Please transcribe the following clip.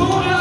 노래